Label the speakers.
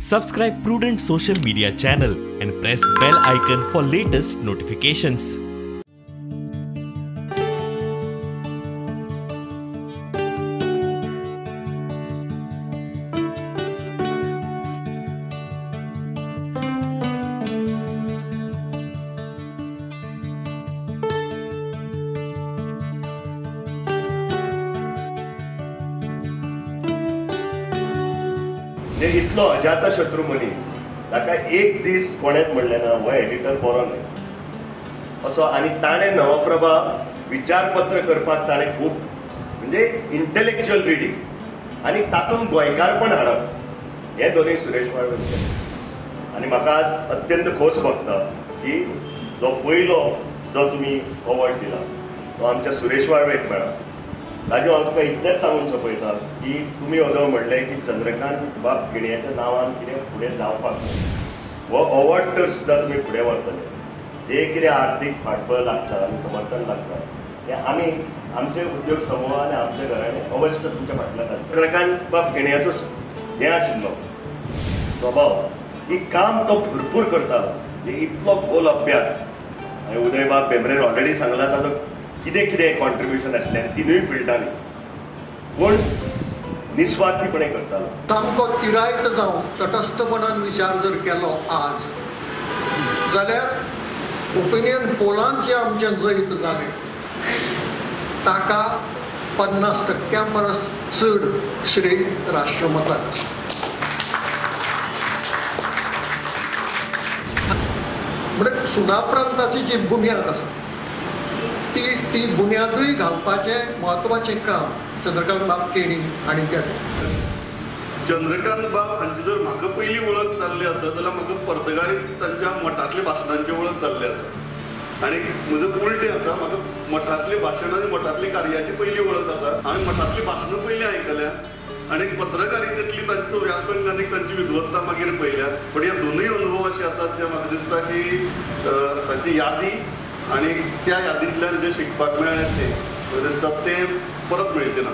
Speaker 1: Subscribe Prudent social media channel and press bell icon for latest notifications.
Speaker 2: म्हणजे इतलो अजाता शत्रू मनीस ताका एक दीस कोणेच म्हणलें ना हो एडिटर बरो न्हय असो आनी ताणें नवप्रभा विचारपत्र करपाक ताणें खूब म्हणजे इंटलेक्च्युअल रिडींग आनी तातूंत गोंयकारपण हाडप. हे दोनूय सुरेश वाळवे आनी म्हाका आज अत्यंत खोस भोगता की जो पयलो जो तुमी अवॉर्ड दिला तो आमच्या सुरेश वाळवेक मेळ्ळा राजू हांव तुका इतलेंच सांगून सोंपयता की तुमी अदो म्हणलें की चंद्रकांत बाब गिण्याच्या नांवान कितें फुडें जावपाक जाय. हो अवॉर्ड तर सुद्दां तुमी फुडें व्हरतले जे कितें आर्थीक फाटबळ लागता आनी समर्थन लागता तें आमी आमचे उद्योग समूह आनी आमचे घराणे अवश्य तुमच्या फाटल्यान आसा चंद्रकांत बाब गिण्याचो हें आशिल्लो स्वभाव. की काम तो भरपूर करतालो म्हणजे इतलो खोल अभ्यास. हांवें उदय बाब भेंब्रेन ऑलरेडी सांगला ताजो कितें कितें कॉन्ट्रिब्युशन आसलें तिनूय फिल्डांनी पूण निस्वार्थीपणे करतालो.
Speaker 3: सामको किरायत जावं तटस्थपणान विचार जर केलो आज जाल्यार ओपिनियन पोलांत जे आमचें जैत जालें ताका पन्नास टक्क्यां परस चड श्रेय राष्ट्रमताक म्हणजे सुनाप्रांताची जी बुन्याद आसा ती ती बुन्यादूय घालपाचें म्हत्वाचें काम चंद्रकांत बाब केणी हांणी केलें
Speaker 4: चंद्रकांत बाब हांची म्हणजे जर म्हाका पयली वळख जाल्ली आसा जाल्यार म्हाका पर्तगाळीत तांच्या मठांतल्या भाशणांची वळख जाल्ली आसा आनी म्हजो उलटें आसा म्हाका मठांतली भाशण आनी मठांतली कार्याची पयली वळख आसा हांवें मठांतली भाशणां पयलीं आयकल्या आनी पत्रकारितेतली तांचो व्यासंग आणि तांची विद्वत्ता मागीर पळयल्या पण ह्या दोनूय अनुभव असे असतात जे म्हाका दिसता की तांची यादी आनी त्या यादींतल्यान जे शिकपाक मेळ्ळें ते म्हणजे दिसता परत मेळचे ना.